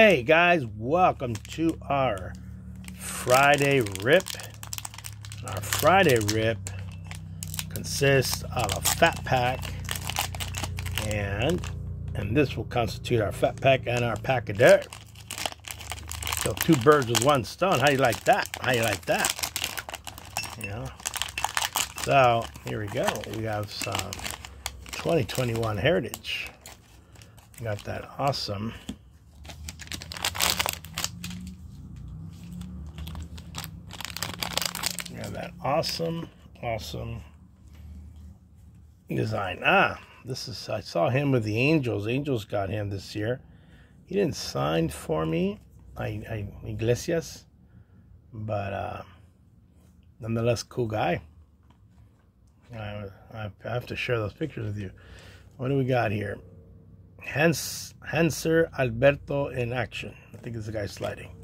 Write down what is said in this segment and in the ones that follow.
Hey guys, welcome to our Friday rip. Our Friday rip consists of a fat pack and and this will constitute our fat pack and our pack of dirt. So two birds with one stone. How do you like that? How do you like that? You know. So here we go. We have some 2021 Heritage. We got that awesome That awesome, awesome design. Ah, this is, I saw him with the Angels. Angels got him this year. He didn't sign for me, I, I Iglesias, but uh, nonetheless, cool guy. I, I have to share those pictures with you. What do we got here? Hans, Hanser Alberto in action. I think it's the guy sliding.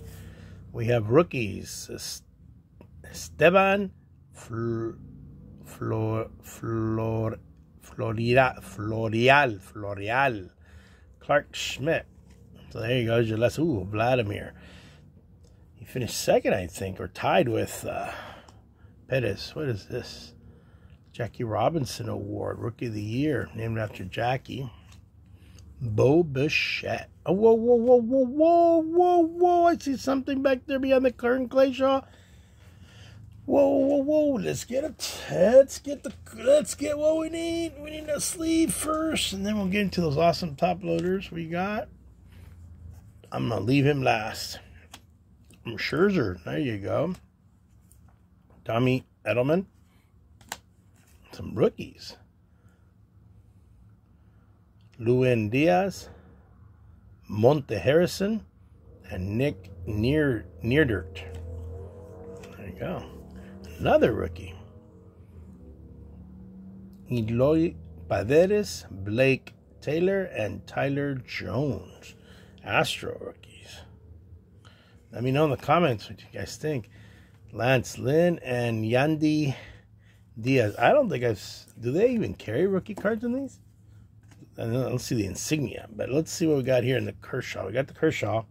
We have rookies. Estevan Flor, Flor, Flor, Florida, Florial, Florial, Clarke Schmidt. So there you go, your last. Ooh, Vladimir. He finished second, I think, or tied with uh, Pettis. What is this? Jackie Robinson Award, Rookie of the Year, named after Jackie. Bo Bichette. Oh, whoa, whoa, whoa, whoa, whoa, whoa, whoa. I see something back there behind the curtain, Kershaw. Whoa, whoa, whoa! Let's get it. Let's get the. Let's get what we need. We need a sleeve first, and then we'll get into those awesome top loaders we got. I'm gonna leave him last. I'm Scherzer. There you go. Tommy Edman. Some rookies. Lewin Diaz, Monte Harrison, and Nick Near Neidert. There you go. Another rookie. Eloy Paderes, Blake Taylor, and Tyler Jones. Astro rookies. Let me know in the comments what you guys think. Lance Lynn and Yandy Diaz. I don't think I've. Do they even carry rookie cards in these? Let's see the insignia, but let's see what we got here in the Kershaw. We got the Kershaw.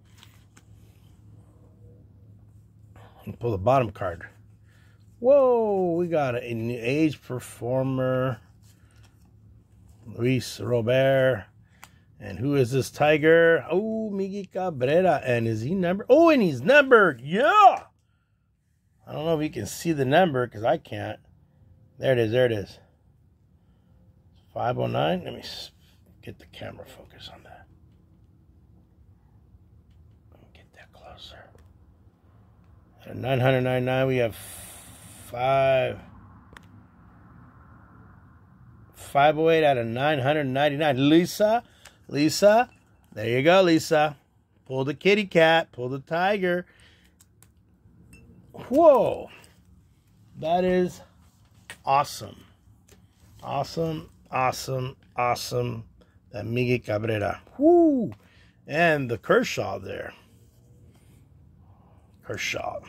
Pull the bottom card. Whoa, we got an age performer, Luis Robert. And who is this tiger? Oh, Miguel Cabrera. And is he numbered? Oh, and he's numbered. Yeah. I don't know if you can see the number because I can't. There it is. There it is. 509. Let me get the camera focus on that. Get that closer. At 999, we have five. 508 out of 999. Lisa, Lisa, there you go, Lisa. Pull the kitty cat, pull the tiger. Whoa, that is awesome. Awesome, awesome, awesome. That Miguel Cabrera. Whoo! And the Kershaw there. Kershaw.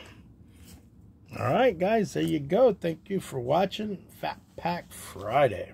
All right, guys, there you go. Thank you for watching Fat Pack Friday.